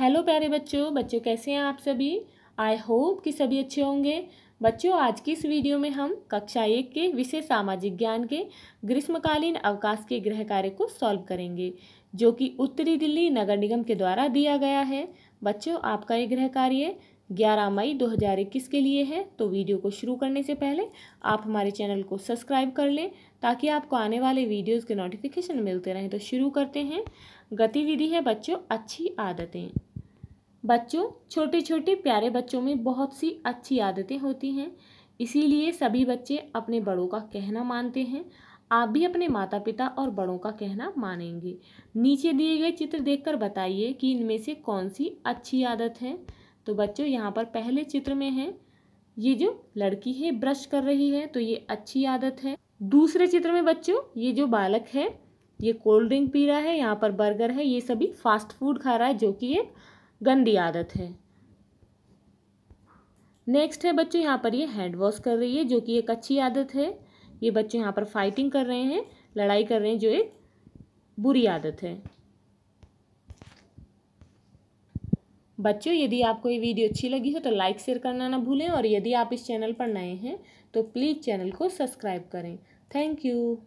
Hello प्यारे बच्चों बच्चों कैसे हैं आप सभी? आई होप कि सभी अच्छे होंगे। बच्चों, आज की इस वीडियो में हम कक्षा एक के विषय सामाजिक ज्ञान के ग्रीष्मकालीन अवकाश के गृह कार्य को सॉल्व करेंगे, जो कि उत्तरी दिल्ली नगर निगम के द्वारा दिया गया है। बच्चों, आपका ये गृह कार्य 11 मई 2021 के लिए है तो वीडियो को शुरू करने से पहले आप हमारे चैनल को सब्सक्राइब कर लें, ताकि आपको आने वाले वीडियोस के नोटिफिकेशन मिलते रहें। तो शुरू करते हैं। गतिविधि है बच्चों, अच्छी आदतें। बच्चों छोटे छोटे प्यारे बच्चों में बहुत सी अच्छी आदतें होती हैं। इसीलिए सभी बच्चे अपने बड़ों का कहना मानते हैं। आप भी अपने माता पिता और बड़ों का कहना मानेंगे। नीचे दिए गए चित्र देखकर बताइए कि इनमें से कौन सी अच्छी आदत है। तो बच्चों, यहाँ पर पहले चित्र में है। ये जो लड़की है, ब्रश कर रही है तो ये अच्छी आदत है। दूसरे चित्र में बच्चों, ये जो बालक है, ये कोल्ड ड्रिंक पी रहा है, यहाँ पर बर्गर है, ये सभी फास्ट फ़ूड खा रहा है, जो कि एक गंदी आदत है। नेक्स्ट है, बच्चों यहाँ पर ये हैंड वॉश कर रही है, जो कि एक अच्छी आदत है। ये बच्चे यहाँ पर फाइटिंग कर रहे हैं, लड़ाई कर रहे हैं, जो एक बुरी आदत है। बच्चों, यदि आपको ये वीडियो अच्छी लगी हो तो लाइक शेयर करना ना भूलें, और यदि आप इस चैनल पर नए हैं तो प्लीज़ चैनल को सब्सक्राइब करें। Thank you